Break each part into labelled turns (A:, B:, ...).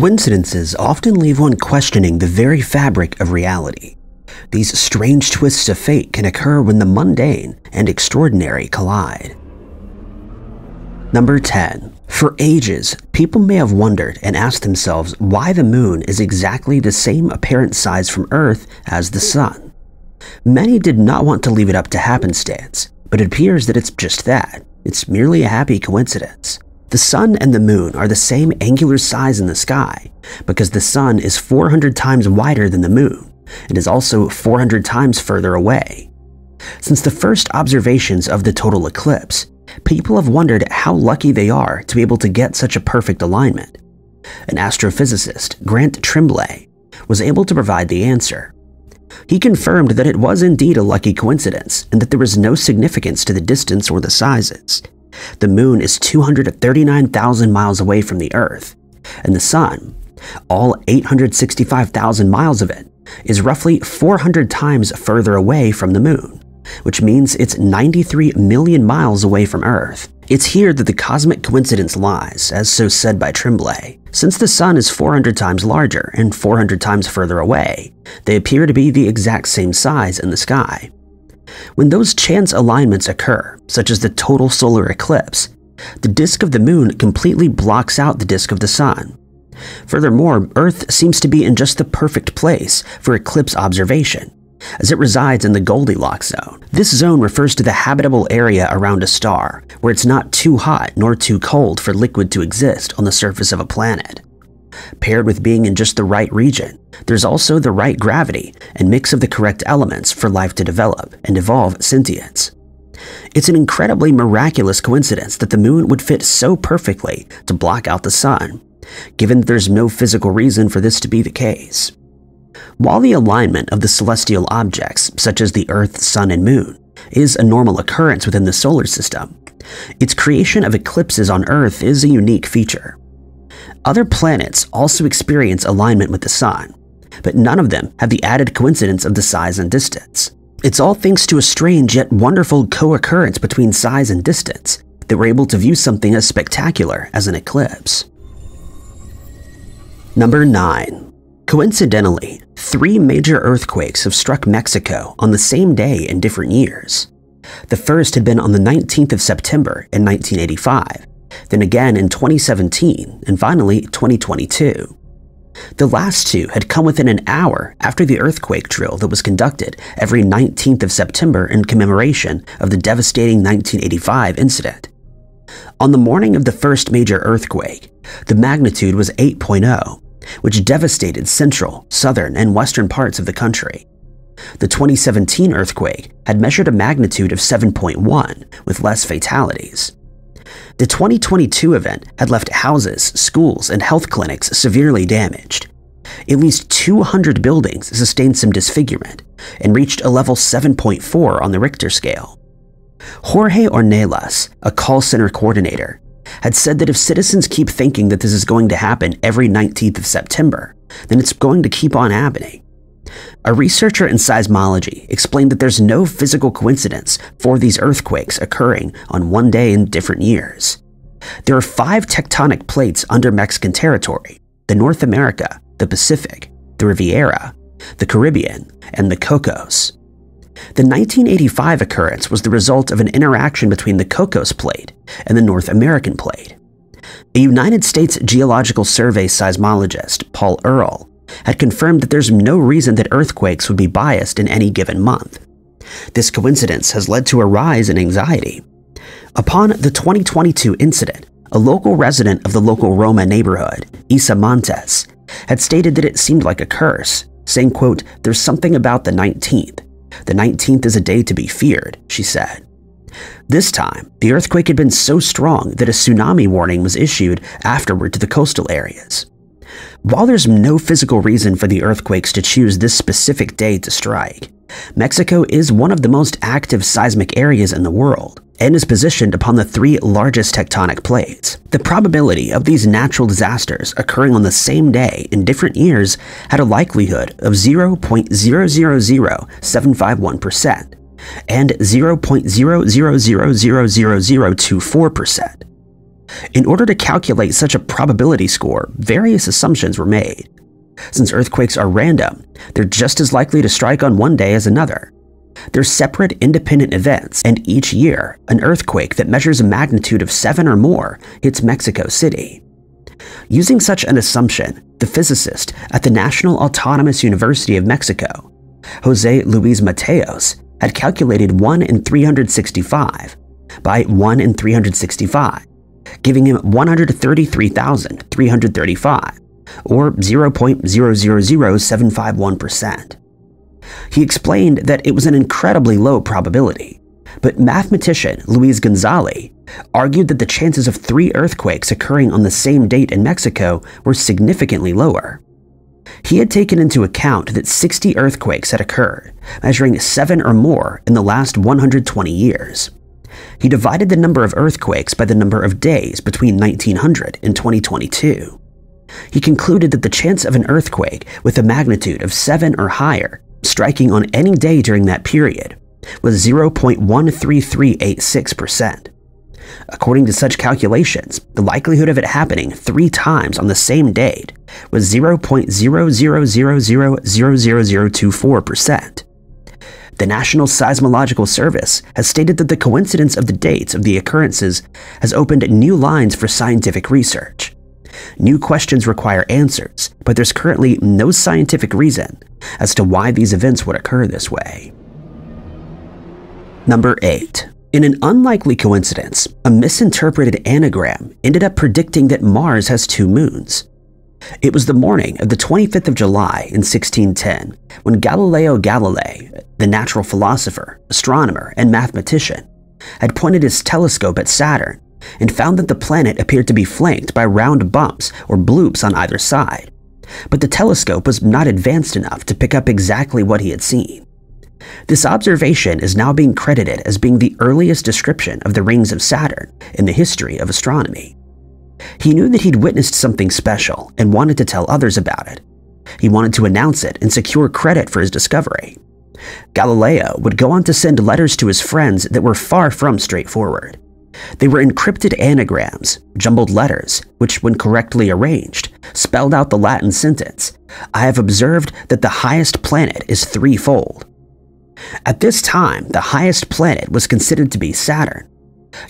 A: Coincidences often leave one questioning the very fabric of reality. These strange twists of fate can occur when the mundane and extraordinary collide. Number 10. For ages, people may have wondered and asked themselves why the moon is exactly the same apparent size from Earth as the sun. Many did not want to leave it up to happenstance, but it appears that it's just that. It's merely a happy coincidence. The sun and the moon are the same angular size in the sky because the sun is 400 times wider than the moon and is also 400 times further away. Since the first observations of the total eclipse, people have wondered how lucky they are to be able to get such a perfect alignment. An astrophysicist, Grant Tremblay, was able to provide the answer. He confirmed that it was indeed a lucky coincidence and that there was no significance to the distance or the sizes. The moon is 239,000 miles away from the Earth, and the sun, all 865,000 miles of it, is roughly 400 times further away from the moon, which means it's 93 million miles away from Earth. It's here that the cosmic coincidence lies, as so said by Tremblay. Since the sun is 400 times larger and 400 times further away, they appear to be the exact same size in the sky. When those chance alignments occur, such as the total solar eclipse, the disk of the moon completely blocks out the disk of the sun. Furthermore, Earth seems to be in just the perfect place for eclipse observation, as it resides in the Goldilocks zone. This zone refers to the habitable area around a star, where it's not too hot nor too cold for liquid to exist on the surface of a planet. Paired with being in just the right region, there's also the right gravity and mix of the correct elements for life to develop and evolve sentience. It's an incredibly miraculous coincidence that the moon would fit so perfectly to block out the sun, given that there's no physical reason for this to be the case. While the alignment of the celestial objects, such as the Earth, Sun, and Moon, is a normal occurrence within the solar system, its creation of eclipses on Earth is a unique feature. Other planets also experience alignment with the Sun, but none of them have the added coincidence of the size and distance. It's all thanks to a strange yet wonderful co-occurrence between size and distance that we're able to view something as spectacular as an eclipse. Number 9. Coincidentally, three major earthquakes have struck Mexico on the same day in different years. The first had been on the 19th of September in 1985, then again in 2017, and finally 2022. The last two had come within an hour after the earthquake drill that was conducted every 19th of September in commemoration of the devastating 1985 incident. On the morning of the first major earthquake, the magnitude was 8.0, which devastated central, southern, and western parts of the country. The 2017 earthquake had measured a magnitude of 7.1 with less fatalities. The 2022 event had left houses, schools, and health clinics severely damaged. At least 200 buildings sustained some disfigurement and reached a level 7.4 on the Richter scale. Jorge Ornelas, a call center coordinator, had said that if citizens keep thinking that this is going to happen every 19th of September, then it's going to keep on happening. A researcher in seismology explained that there's no physical coincidence for these earthquakes occurring on one day in different years. There are five tectonic plates under Mexican territory the North America, the Pacific, the Rivera, the Caribbean, and the Cocos. The 1985 occurrence was the result of an interaction between the Cocos Plate and the North American Plate. A United States Geological Survey seismologist, Paul Earle, had confirmed that there's no reason that earthquakes would be biased in any given month. This coincidence has led to a rise in anxiety. Upon the 2022 incident, a local resident of the local Roma neighborhood, Isa Montes, had stated that it seemed like a curse, saying, quote, There's something about the 19th. The 19th is a day to be feared, she said. This time, the earthquake had been so strong that a tsunami warning was issued afterward to the coastal areas. While there's no physical reason for the earthquakes to choose this specific day to strike, Mexico is one of the most active seismic areas in the world and is positioned upon the three largest tectonic plates. The probability of these natural disasters occurring on the same day in different years had a likelihood of 0.000751% and 0.0000024%. In order to calculate such a probability score, various assumptions were made. Since earthquakes are random, they're just as likely to strike on one day as another. They're separate independent events, and each year, an earthquake that measures a magnitude of 7 or more hits Mexico City. Using such an assumption, the physicist at the National Autonomous University of Mexico, Jose Luis Mateos, had calculated 1 in 365 by 1 in 365, giving him 133,335, or 0.000751%. He explained that it was an incredibly low probability, but mathematician Luis Gonzalez argued that the chances of three earthquakes occurring on the same date in Mexico were significantly lower. He had taken into account that 60 earthquakes had occurred, measuring seven or more in the last 120 years. He divided the number of earthquakes by the number of days between 1900 and 2022. He concluded that the chance of an earthquake with a magnitude of 7 or higher striking on any day during that period was 0.13386%. According to such calculations, the likelihood of it happening three times on the same date was 0.000000024%. The National Seismological Service has stated that the coincidence of the dates of the occurrences has opened new lines for scientific research. New questions require answers, but there's currently no scientific reason as to why these events would occur this way. Number 8. In an unlikely coincidence, a misinterpreted anagram ended up predicting that Mars has two moons. It was the morning of the 25th of July in 1610 when Galileo Galilei, the natural philosopher, astronomer, and mathematician, had pointed his telescope at Saturn and found that the planet appeared to be flanked by round bumps or bloops on either side. But the telescope was not advanced enough to pick up exactly what he had seen. This observation is now being credited as being the earliest description of the rings of Saturn in the history of astronomy. He knew that he'd witnessed something special and wanted to tell others about it. He wanted to announce it and secure credit for his discovery. Galileo would go on to send letters to his friends that were far from straightforward. They were encrypted anagrams, jumbled letters, which, when correctly arranged, spelled out the Latin sentence I have observed that the highest planet is threefold. At this time, the highest planet was considered to be Saturn.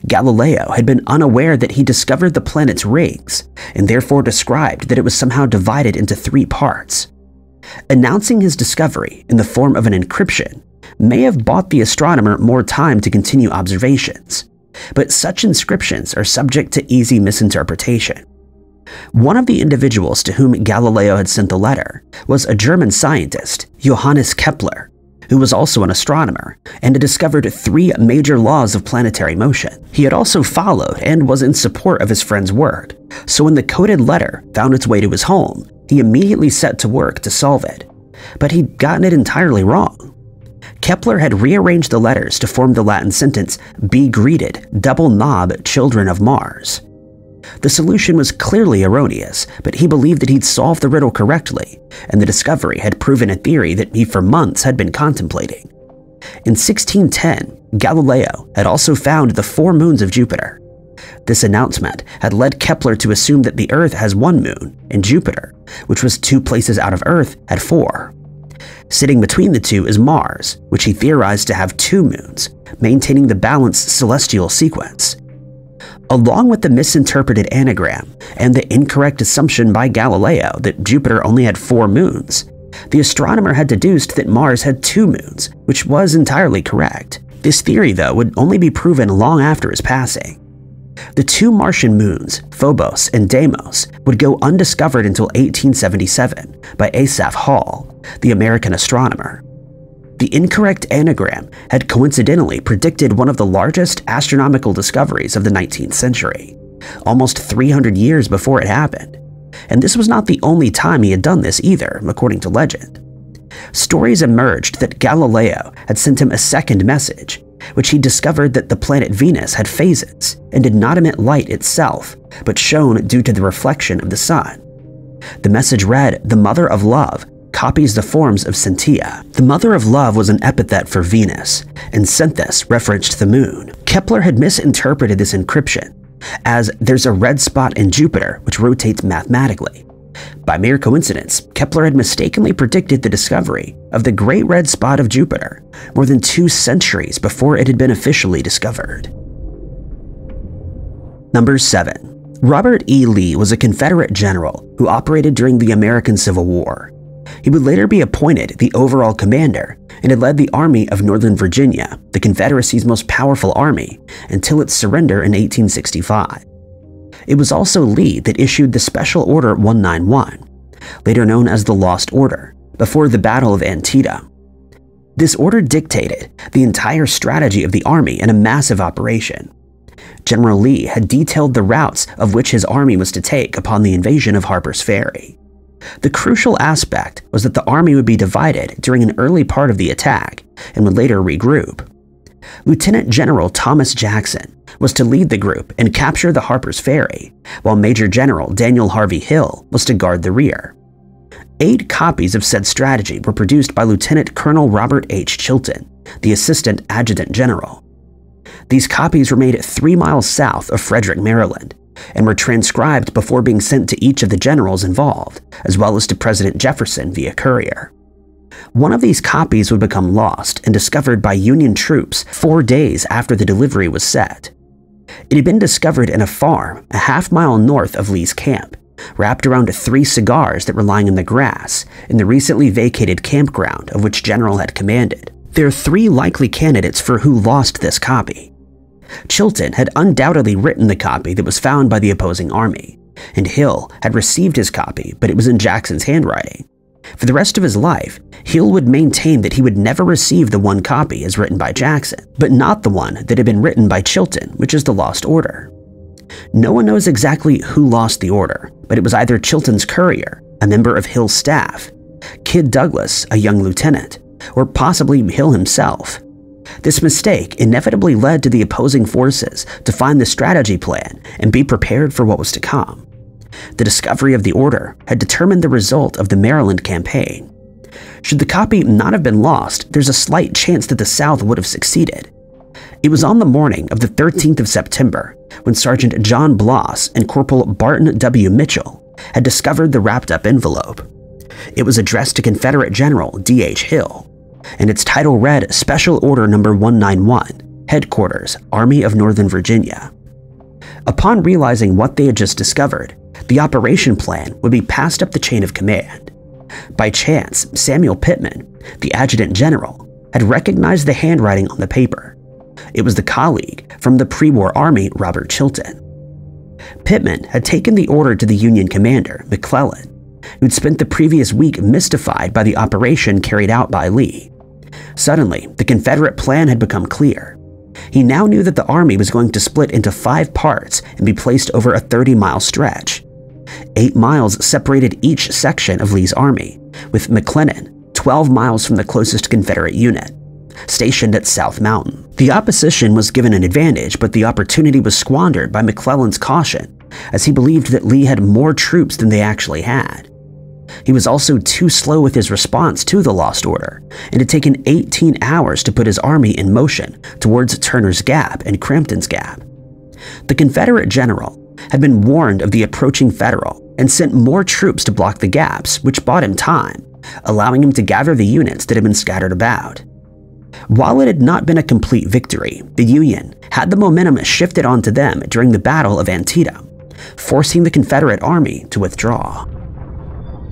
A: Galileo had been unaware that he discovered the planet's rings, and therefore described that it was somehow divided into three parts. Announcing his discovery in the form of an encryption may have bought the astronomer more time to continue observations, but such inscriptions are subject to easy misinterpretation. One of the individuals to whom Galileo had sent the letter was a German scientist, Johannes Kepler, who was also an astronomer and had discovered three major laws of planetary motion. He had also followed and was in support of his friend's work, so when the coded letter found its way to his home, he immediately set to work to solve it. But he'd gotten it entirely wrong. Kepler had rearranged the letters to form the Latin sentence, Be greeted, double knob, children of Mars. The solution was clearly erroneous, but he believed that he'd solved the riddle correctly, and the discovery had proven a theory that he for months had been contemplating. In 1610, Galileo had also found the four moons of Jupiter. This announcement had led Kepler to assume that the Earth has one moon, and Jupiter, which was two places out of Earth, had four. Sitting between the two is Mars, which he theorized to have two moons, maintaining the balanced celestial sequence. Along with the misinterpreted anagram and the incorrect assumption by Galileo that Jupiter only had four moons, the astronomer had deduced that Mars had two moons, which was entirely correct. This theory, though, would only be proven long after his passing. The two Martian moons, Phobos and Deimos, would go undiscovered until 1877 by Asaph Hall, the American astronomer. The incorrect anagram had coincidentally predicted one of the largest astronomical discoveries of the 19th century, almost 300 years before it happened. And this was not the only time he had done this either, according to legend. Stories emerged that Galileo had sent him a second message, which he discovered that the planet Venus had phases and did not emit light itself, but shone due to the reflection of the sun. The message read, The Mother of Love copies the forms of Cynthia. The Mother of Love was an epithet for Venus, and Cynthia referenced the moon. Kepler had misinterpreted this encryption as there's a red spot in Jupiter which rotates mathematically. By mere coincidence, Kepler had mistakenly predicted the discovery of the Great Red Spot of Jupiter more than two centuries before it had been officially discovered. Number 7. Robert E. Lee was a Confederate general who operated during the American Civil War. He would later be appointed the overall commander and had led the Army of Northern Virginia, the Confederacy's most powerful army, until its surrender in 1865. It was also Lee that issued the Special Order 191, later known as the Lost Order, before the Battle of Antietam. This order dictated the entire strategy of the army in a massive operation. General Lee had detailed the routes of which his army was to take upon the invasion of Harper's Ferry. The crucial aspect was that the army would be divided during an early part of the attack and would later regroup. Lieutenant General Thomas Jackson was to lead the group and capture the Harper's Ferry, while Major General Daniel Harvey Hill was to guard the rear. Eight copies of said strategy were produced by Lieutenant Colonel Robert H. Chilton, the Assistant Adjutant General. These copies were made three miles south of Frederick, Maryland, and were transcribed before being sent to each of the generals involved, as well as to President Jefferson via courier. One of these copies would become lost and discovered by Union troops four days after the delivery was set. It had been discovered in a farm a half mile north of Lee's camp, wrapped around three cigars that were lying in the grass in the recently vacated campground of which General had commanded. There are three likely candidates for who lost this copy. Chilton had undoubtedly written the copy that was found by the opposing army, and Hill had received his copy, but it was in Jackson's handwriting. For the rest of his life, Hill would maintain that he would never receive the one copy as written by Jackson, but not the one that had been written by Chilton, which is the Lost Order. No one knows exactly who lost the order, but it was either Chilton's courier, a member of Hill's staff, Kyd Douglas, a young lieutenant, or possibly Hill himself. This mistake inevitably led to the opposing forces to find the strategy plan and be prepared for what was to come. The discovery of the order had determined the result of the Maryland campaign. Should the copy not have been lost, there's a slight chance that the South would have succeeded. It was on the morning of the 13th of September when Sergeant John Bloss and Corporal Barton W. Mitchell had discovered the wrapped up envelope. It was addressed to Confederate General D.H. Hill, and its title read Special Order Number 191, Headquarters, Army of Northern Virginia. Upon realizing what they had just discovered, the operation plan would be passed up the chain of command. By chance, Samuel Pittman, the adjutant general, had recognized the handwriting on the paper. It was the colleague from the pre war army, Robert Chilton. Pittman had taken the order to the Union commander, McClellan, who'd spent the previous week mystified by the operation carried out by Lee. Suddenly, the Confederate plan had become clear. He now knew that the army was going to split into five parts and be placed over a 30 mile stretch. Eight miles separated each section of Lee's army, with McClellan 12 miles from the closest Confederate unit, stationed at South Mountain. The opposition was given an advantage, but the opportunity was squandered by McClellan's caution, as he believed that Lee had more troops than they actually had. He was also too slow with his response to the Lost Order, and had taken 18 hours to put his army in motion towards Turner's Gap and Crampton's Gap. The Confederate general had been warned of the approaching Federal and sent more troops to block the gaps, which bought him time, allowing him to gather the units that had been scattered about. While it had not been a complete victory, the Union had the momentum shifted onto them during the Battle of Antietam, forcing the Confederate Army to withdraw.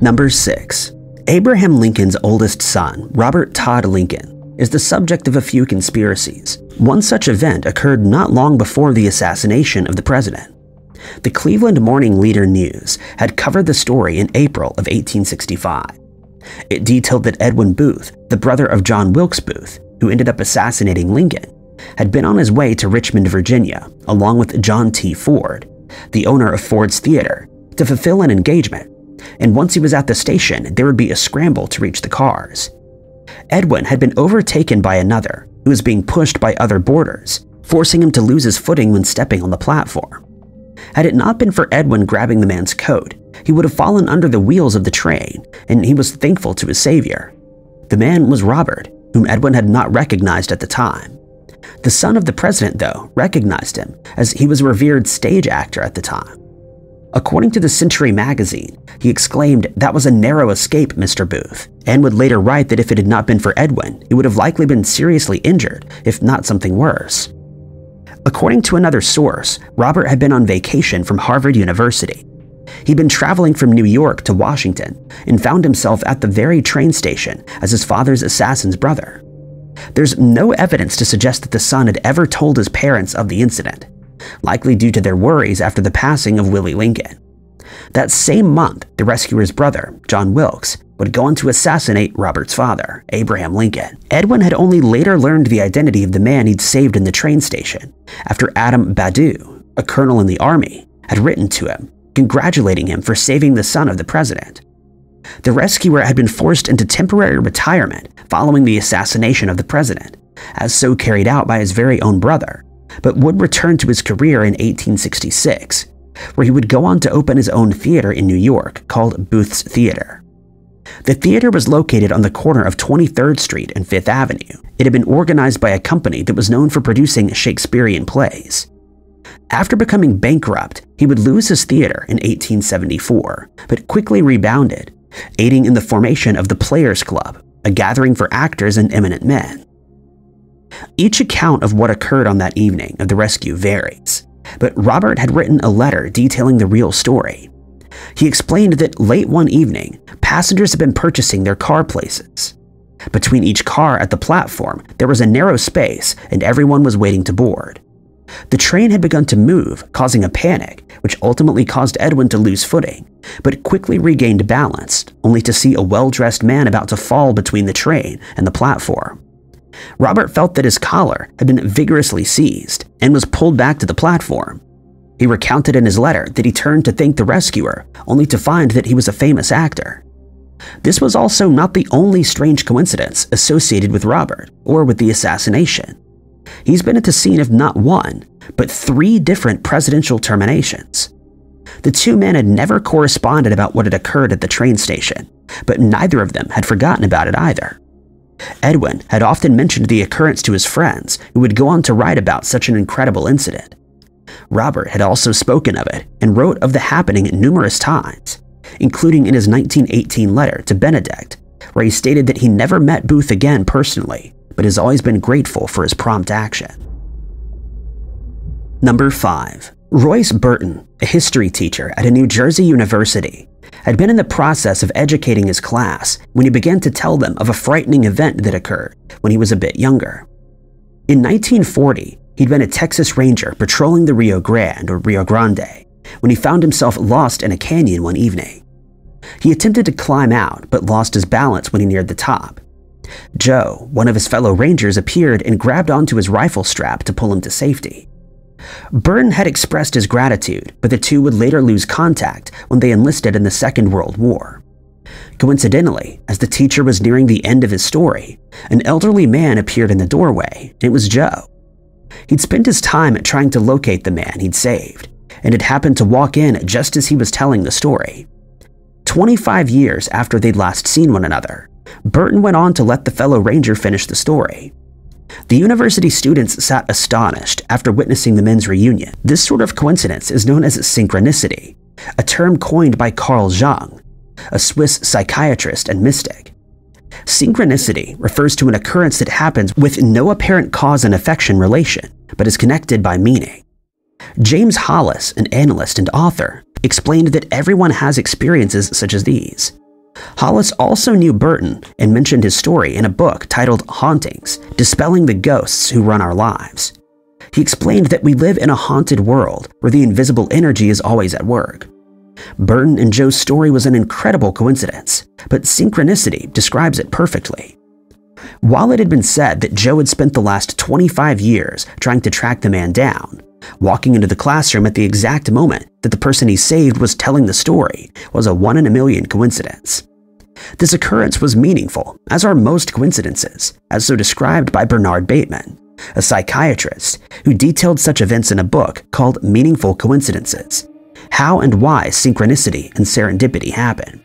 A: Number 6. Abraham Lincoln's oldest son, Robert Todd Lincoln, is the subject of a few conspiracies. One such event occurred not long before the assassination of the president. The Cleveland Morning Leader News had covered the story in April of 1865. It detailed that Edwin Booth, the brother of John Wilkes Booth, who ended up assassinating Lincoln, had been on his way to Richmond, Virginia, along with John T. Ford, the owner of Ford's Theater, to fulfill an engagement and once he was at the station, there would be a scramble to reach the cars. Edwin had been overtaken by another, who was being pushed by other boarders, forcing him to lose his footing when stepping on the platform. Had it not been for Edwin grabbing the man's coat, he would have fallen under the wheels of the train, and he was thankful to his savior. The man was Robert, whom Edwin had not recognized at the time. The son of the president, though, recognized him as he was a revered stage actor at the time. According to the Century magazine, he exclaimed, That was a narrow escape, Mr. Booth, and would later write that if it had not been for Edwin, he would have likely been seriously injured, if not something worse. According to another source, Robert had been on vacation from Harvard University. He'd been traveling from New York to Washington and found himself at the very train station as his father's assassin's brother. There's no evidence to suggest that the son had ever told his parents of the incident, likely due to their worries after the passing of Willie Lincoln. That same month, the rescuer's brother, John Wilkes, would go on to assassinate Robert's father, Abraham Lincoln. Edwin had only later learned the identity of the man he'd saved in the train station after Adam Badeau, a colonel in the army, had written to him, congratulating him for saving the son of the president. The rescuer had been forced into temporary retirement following the assassination of the president, as so carried out by his very own brother, but would return to his career in 1866, where he would go on to open his own theater in New York called Booth's Theater. The theater was located on the corner of 23rd Street and 5th Avenue. It had been organized by a company that was known for producing Shakespearean plays. After becoming bankrupt, he would lose his theater in 1874, but quickly rebounded, aiding in the formation of the Players Club, a gathering for actors and eminent men. Each account of what occurred on that evening of the rescue varies, but Robert had written a letter detailing the real story. He explained that late one evening, passengers had been purchasing their car places. Between each car at the platform, there was a narrow space and everyone was waiting to board. The train had begun to move, causing a panic, which ultimately caused Edwin to lose footing, but quickly regained balance, only to see a well-dressed man about to fall between the train and the platform. Robert felt that his collar had been vigorously seized and was pulled back to the platform. He recounted in his letter that he turned to thank the rescuer, only to find that he was a famous actor. This was also not the only strange coincidence associated with Robert or with the assassination. He's been at the scene of not one, but three different presidential terminations. The two men had never corresponded about what had occurred at the train station, but neither of them had forgotten about it either. Edwin had often mentioned the occurrence to his friends, who would go on to write about such an incredible incident. Robert had also spoken of it and wrote of the happening numerous times, including in his 1918 letter to Benedict, where he stated that he never met Booth again personally, but has always been grateful for his prompt action. Number 5. Royce Burton, a history teacher at a New Jersey university, had been in the process of educating his class when he began to tell them of a frightening event that occurred when he was a bit younger. In 1940, he'd been a Texas Ranger patrolling the Rio Grande or Rio Grande when he found himself lost in a canyon one evening. He attempted to climb out but lost his balance when he neared the top. Joe, one of his fellow rangers, appeared and grabbed onto his rifle strap to pull him to safety. Burton had expressed his gratitude, but the two would later lose contact when they enlisted in the Second World War. Coincidentally, as the teacher was nearing the end of his story, an elderly man appeared in the doorway. It was Joe. He'd spent his time at trying to locate the man he'd saved, and had happened to walk in just as he was telling the story. 25 years after they'd last seen one another, Burton went on to let the fellow ranger finish the story. The university students sat astonished after witnessing the men's reunion. This sort of coincidence is known as synchronicity, a term coined by Carl Jung, a Swiss psychiatrist and mystic. Synchronicity refers to an occurrence that happens with no apparent cause and affection relation, but is connected by meaning. James Hollis, an analyst and author, explained that everyone has experiences such as these. Hollis also knew Burton and mentioned his story in a book titled Hauntings Dispelling the Ghosts Who Run Our Lives. He explained that we live in a haunted world where the invisible energy is always at work. Burton and Joe's story was an incredible coincidence, but synchronicity describes it perfectly. While it had been said that Joe had spent the last 25 years trying to track the man down, walking into the classroom at the exact moment that the person he saved was telling the story was a one in a million coincidence. This occurrence was meaningful, as are most coincidences, as so described by Bernard Beitman, a psychiatrist who detailed such events in a book called Meaningful Coincidences How and Why Synchronicity and Serendipity Happen.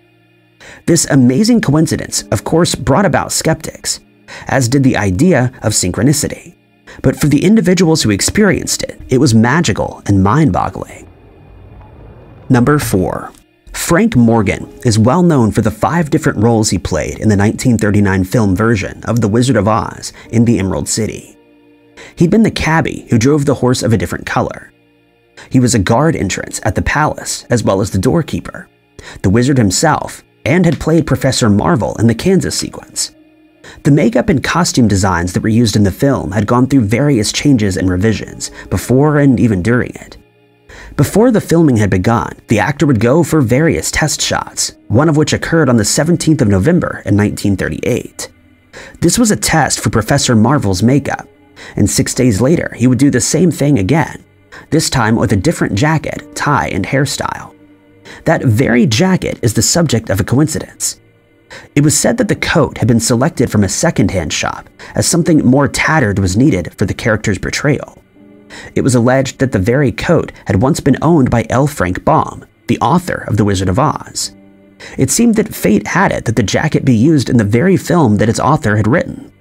A: This amazing coincidence, of course, brought about skeptics, as did the idea of synchronicity. but for the individuals who experienced it, it was magical and mind-boggling. Number 4. Frank Morgan is well known for the five different roles he played in the 1939 film version of The Wizard of Oz in the Emerald City. He'd been the cabbie who drove the horse of a different color. He was a guard entrance at the palace as well as the doorkeeper, the wizard himself, and had played Professor Marvel in the Kansas sequence. The makeup and costume designs that were used in the film had gone through various changes and revisions before and even during it. Before the filming had begun, the actor would go for various test shots, one of which occurred on the 17th of November in 1938. This was a test for Professor Marvel's makeup, and six days later he would do the same thing again, this time with a different jacket, tie, and hairstyle. That very jacket is the subject of a coincidence. It was said that the coat had been selected from a second-hand shop, as something more tattered was needed for the character's portrayal. It was alleged that the very coat had once been owned by L. Frank Baum, the author of The Wizard of Oz. It seemed that fate had it that the jacket be used in the very film that its author had written.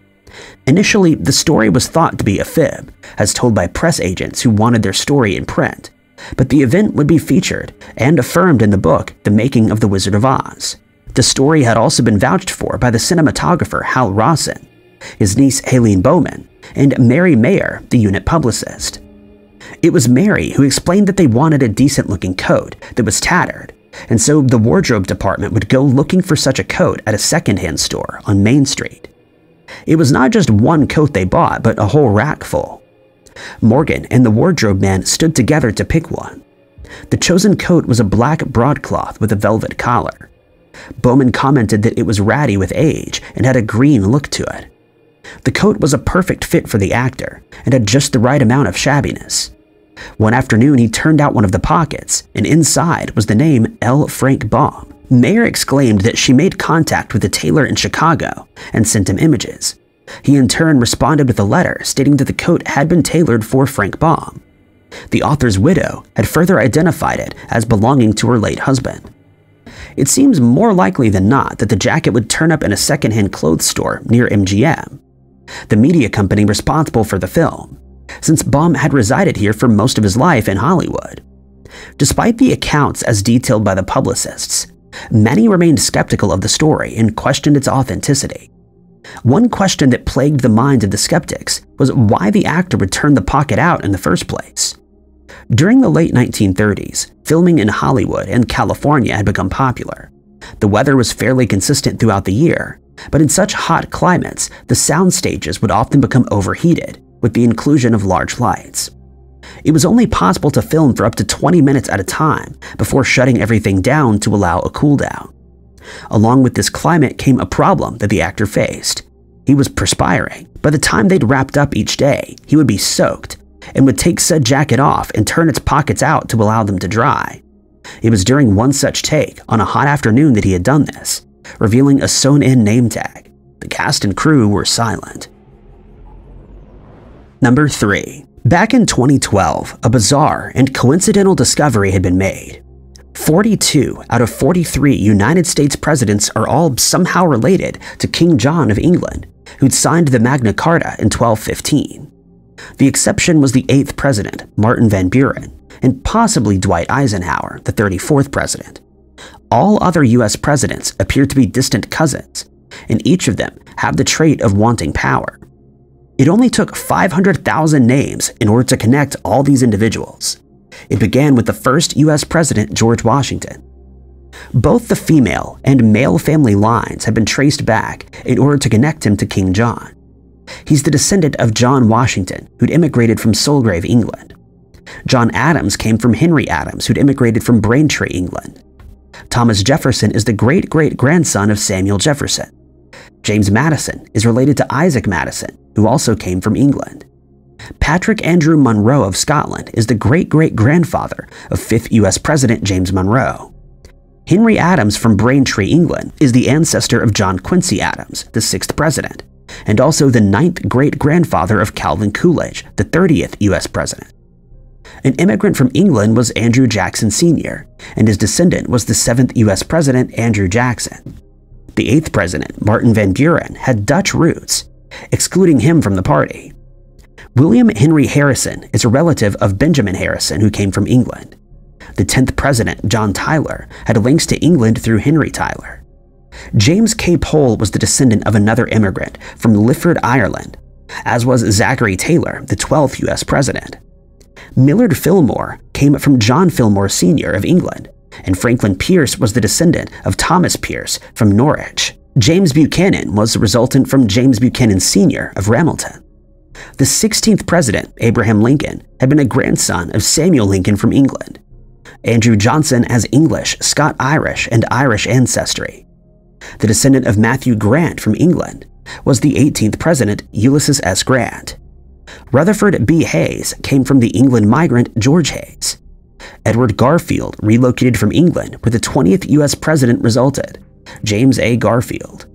A: Initially, the story was thought to be a fib, as told by press agents who wanted their story in print, but the event would be featured and affirmed in the book The Making of the Wizard of Oz. The story had also been vouched for by the cinematographer Hal Rosson, his niece Helene Bowman, and Mary Mayer, the unit publicist. It was Mary who explained that they wanted a decent looking coat that was tattered, and so the wardrobe department would go looking for such a coat at a secondhand store on Main Street. It was not just one coat they bought, but a whole rack full. Morgan and the wardrobe man stood together to pick one. The chosen coat was a black broadcloth with a velvet collar. Bowman commented that it was ratty with age and had a green look to it. The coat was a perfect fit for the actor and had just the right amount of shabbiness. One afternoon, he turned out one of the pockets, and inside was the name L. Frank Baum. Mayer exclaimed that she made contact with the tailor in Chicago and sent him images. He in turn responded with a letter stating that the coat had been tailored for Frank Baum. The author's widow had further identified it as belonging to her late husband. It seems more likely than not that the jacket would turn up in a secondhand clothes store near MGM, the media company responsible for the film, since Baum had resided here for most of his life in Hollywood. Despite the accounts as detailed by the publicists, Many remained skeptical of the story and questioned its authenticity. One question that plagued the minds of the skeptics was why the actor would turn the pocket out in the first place. During the late 1930s, filming in Hollywood and California had become popular. The weather was fairly consistent throughout the year, but in such hot climates, the sound stages would often become overheated with the inclusion of large lights. It was only possible to film for up to 20 minutes at a time before shutting everything down to allow a cooldown. Along with this climate came a problem that the actor faced. He was perspiring. By the time they'd wrapped up each day, he would be soaked and would take said jacket off and turn its pockets out to allow them to dry. It was during one such take on a hot afternoon that he had done this, revealing a sewn-in name tag. The cast and crew were silent. Number 3. Back in 2012, a bizarre and coincidental discovery had been made. 42 out of 43 United States presidents are all somehow related to King John of England, who'd signed the Magna Carta in 1215. The exception was the eighth president, Martin Van Buren, and possibly Dwight Eisenhower, the 34th president. All other US presidents appear to be distant cousins, and each of them have the trait of wanting power. It only took 500,000 names in order to connect all these individuals. It began with the first US President, George Washington. Both the female and male family lines have been traced back in order to connect him to King John. He's the descendant of John Washington, who'd immigrated from Sulgrave, England. John Adams came from Henry Adams, who'd immigrated from Braintree, England. Thomas Jefferson is the great great grandson of Samuel Jefferson. James Madison is related to Isaac Madison, who also came from England. Patrick Andrew Monroe of Scotland is the great-great-grandfather of 5th US President James Monroe. Henry Adams from Braintree, England is the ancestor of John Quincy Adams, the 6th President, and also the 9th great-grandfather of Calvin Coolidge, the 30th US President. An immigrant from England was Andrew Jackson Sr., and his descendant was the 7th US President Andrew Jackson. The 8th President, Martin Van Buren, had Dutch roots excluding him from the party. William Henry Harrison is a relative of Benjamin Harrison, who came from England. The 10th president, John Tyler, had links to England through Henry Tyler. James K. Polk was the descendant of another immigrant from Lifford, Ireland, as was Zachary Taylor, the 12th U.S. president. Millard Fillmore came from John Fillmore Sr. of England, and Franklin Pierce was the descendant of Thomas Pierce from Norwich. James Buchanan was the resultant from James Buchanan Sr. of Ramelton. The 16th president, Abraham Lincoln, had been a grandson of Samuel Lincoln from England. Andrew Johnson has English, Scot Irish, and Irish ancestry. The descendant of Matthew Grant from England was the 18th president, Ulysses S. Grant. Rutherford B. Hayes came from the England migrant George Hayes. Edward Garfield relocated from England, where the 20th U.S. president resulted, James A. Garfield.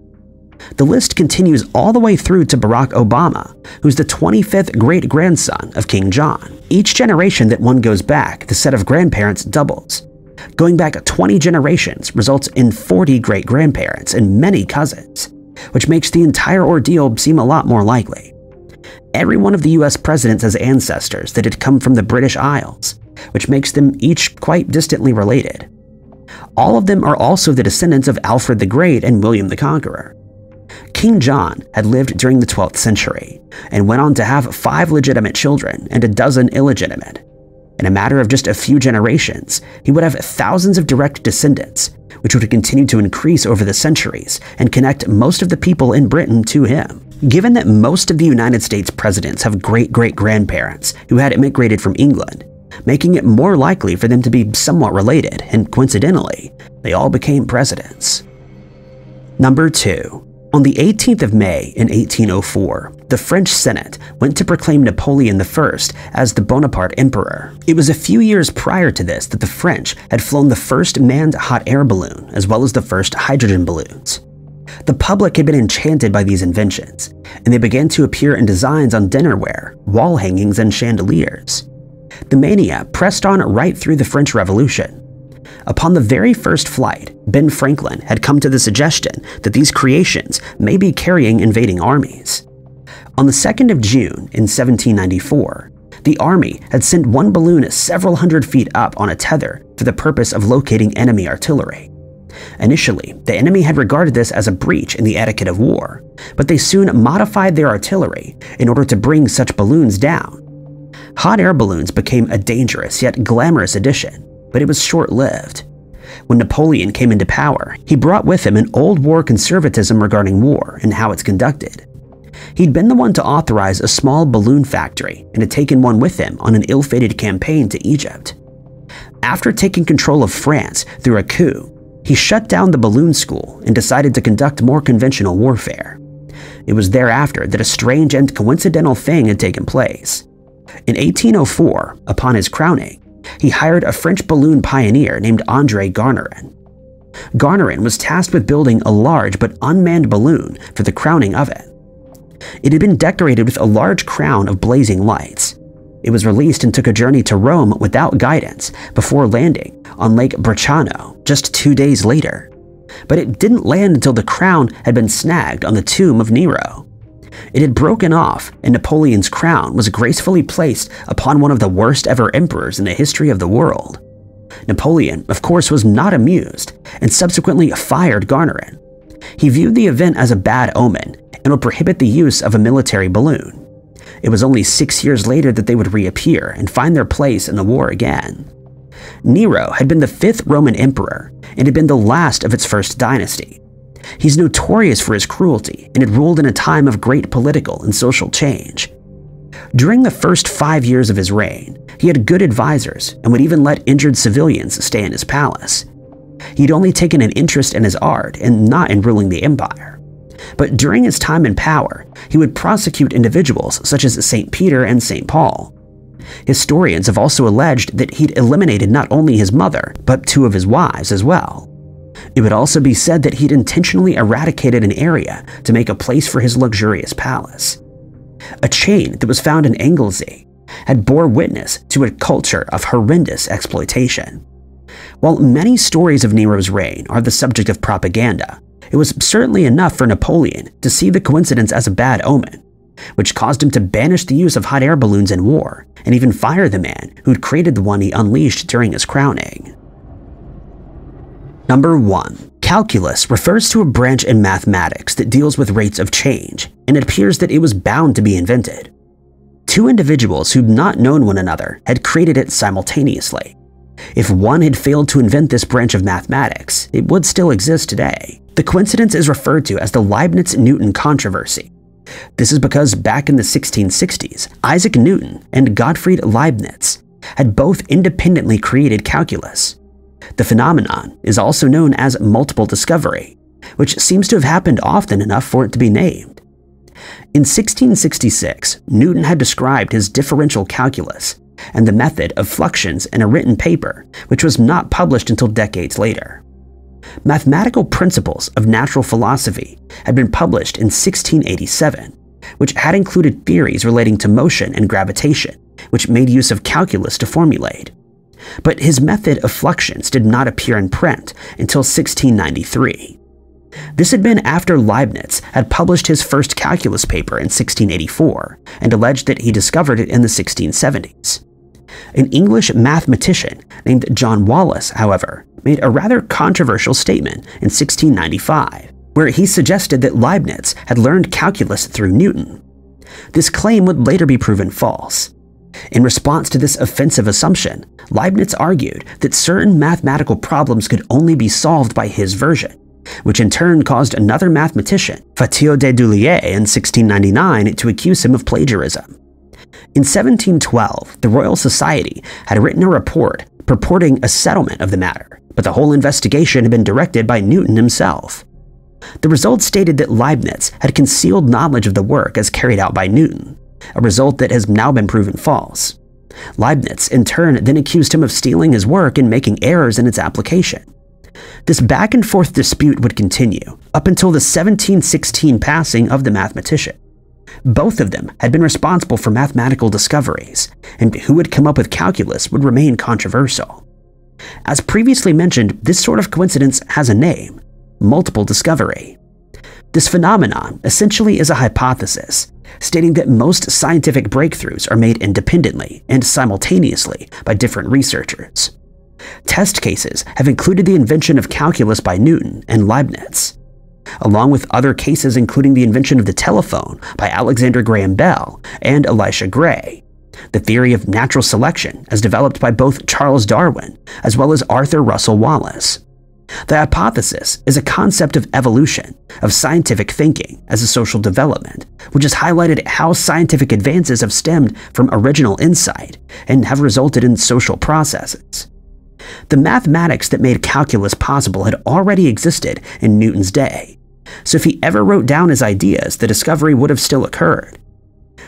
A: The list continues all the way through to Barack Obama, who's the 25th great grandson of King John. Each generation that one goes back, the set of grandparents doubles. Going back 20 generations results in 40 great grandparents and many cousins, which makes the entire ordeal seem a lot more likely. Every one of the US presidents has ancestors that had come from the British Isles, which makes them each quite distantly related. All of them are also the descendants of Alfred the Great and William the Conqueror. King John had lived during the 12th century and went on to have five legitimate children and a dozen illegitimate. In a matter of just a few generations, he would have thousands of direct descendants, which would continue to increase over the centuries and connect most of the people in Britain to him. Given that most of the United States presidents have great great grandparents who had immigrated from England, making it more likely for them to be somewhat related, and coincidentally, they all became presidents. Number 2. On the 18th of May in 1804, the French Senate went to proclaim Napoleon I as the Bonaparte Emperor. It was a few years prior to this that the French had flown the first manned hot air balloon as well as the first hydrogen balloons. The public had been enchanted by these inventions, and they began to appear in designs on dinnerware, wall hangings, and chandeliers. The mania pressed on right through the French Revolution, Upon the very first flight, Ben Franklin had come to the suggestion that these creations may be carrying invading armies. On the 2nd of June in 1794, the Army had sent one balloon several hundred feet up on a tether for the purpose of locating enemy artillery. Initially, the enemy had regarded this as a breach in the etiquette of war, but they soon modified their artillery in order to bring such balloons down. Hot air balloons became a dangerous yet glamorous addition, but it was short lived. When Napoleon came into power, he brought with him an old war conservatism regarding war and how it's conducted. He'd been the one to authorize a small balloon factory and had taken one with him on an ill fated campaign to Egypt. After taking control of France through a coup, he shut down the balloon school and decided to conduct more conventional warfare. It was thereafter that a strange and coincidental thing had taken place. In 1804, upon his crowning, he hired a French balloon pioneer named Andre Garnerin. Garnerin was tasked with building a large but unmanned balloon for the crowning of it. It had been decorated with a large crown of blazing lights. It was released and took a journey to Rome without guidance before landing on Lake Bracciano just two days later. But it didn't land until the crown had been snagged on the tomb of Nero. It had broken off, and Napoleon's crown was gracefully placed upon one of the worst ever emperors in the history of the world. Napoleon, of course, was not amused and subsequently fired Garnerin. He viewed the event as a bad omen and would prohibit the use of a military balloon. It was only six years later that they would reappear and find their place in the war again. Nero had been the fifth Roman emperor and had been the last of its first dynasty. He's notorious for his cruelty and had ruled in a time of great political and social change. During the first five years of his reign, he had good advisors and would even let injured civilians stay in his palace. He'd only taken an interest in his art and not in ruling the empire. But during his time in power, he would prosecute individuals such as St. Peter and St. Paul. Historians have also alleged that he'd eliminated not only his mother, but two of his wives as well. It would also be said that he'd intentionally eradicated an area to make a place for his luxurious palace. A chain that was found in Anglesey had bore witness to a culture of horrendous exploitation. While many stories of Nero's reign are the subject of propaganda, it was certainly enough for Napoleon to see the coincidence as a bad omen. Which caused him to banish the use of hot air balloons in war and even fire the man who'd created the one he unleashed during his crowning. Number 1. Calculus refers to a branch in mathematics that deals with rates of change, and it appears that it was bound to be invented. Two individuals who'd not known one another had created it simultaneously. If one had failed to invent this branch of mathematics, it would still exist today. The coincidence is referred to as the Leibniz-Newton controversy. This is because back in the 1660s, Isaac Newton and Gottfried Leibniz had both independently created calculus. The phenomenon is also known as multiple discovery, which seems to have happened often enough for it to be named. In 1666, Newton had described his differential calculus and the method of fluxions in a written paper, which was not published until decades later. Mathematical Principles of Natural Philosophy had been published in 1687, which had included theories relating to motion and gravitation, which made use of calculus to formulate but his method of fluxions did not appear in print until 1693. This had been after Leibniz had published his first calculus paper in 1684 and alleged that he discovered it in the 1670s. An English mathematician named John Wallis, however, made a rather controversial statement in 1695, where he suggested that Leibniz had learned calculus through Newton. This claim would later be proven false, in response to this offensive assumption, Leibniz argued that certain mathematical problems could only be solved by his version, which in turn caused another mathematician, Fatio de Duillier, in 1699 to accuse him of plagiarism. In 1712, the Royal Society had written a report purporting a settlement of the matter, but the whole investigation had been directed by Newton himself. The results stated that Leibniz had concealed knowledge of the work as carried out by Newton, a result that has now been proven false. Leibniz, in turn, then accused him of stealing his work and making errors in its application. This back and forth dispute would continue up until the 1716 passing of the mathematician. Both of them had been responsible for mathematical discoveries, and who would come up with calculus would remain controversial. As previously mentioned, this sort of coincidence has a name multiple discovery. This phenomenon essentially is a hypothesis, stating that most scientific breakthroughs are made independently and simultaneously by different researchers. Test cases have included the invention of calculus by Newton and Leibniz, along with other cases including the invention of the telephone by Alexander Graham Bell and Elisha Gray, the theory of natural selection as developed by both Charles Darwin as well as Arthur Russel Wallace, the hypothesis is a concept of evolution, of scientific thinking as a social development, which has highlighted how scientific advances have stemmed from original insight and have resulted in social processes. The mathematics that made calculus possible had already existed in Newton's day, so if he ever wrote down his ideas, the discovery would have still occurred.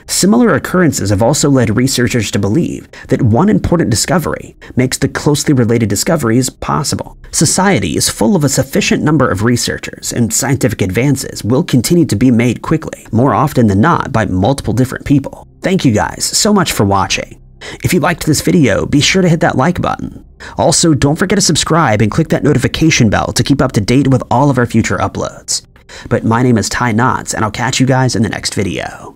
A: Similar occurrences have also led researchers to believe that one important discovery makes the closely related discoveries possible. Society is full of a sufficient number of researchers, and scientific advances will continue to be made quickly, more often than not by multiple different people. Thank you guys so much for watching. If you liked this video, be sure to hit that like button. Also, don't forget to subscribe and click that notification bell to keep up to date with all of our future uploads. But my name is Ty Notts, and I'll catch you guys in the next video.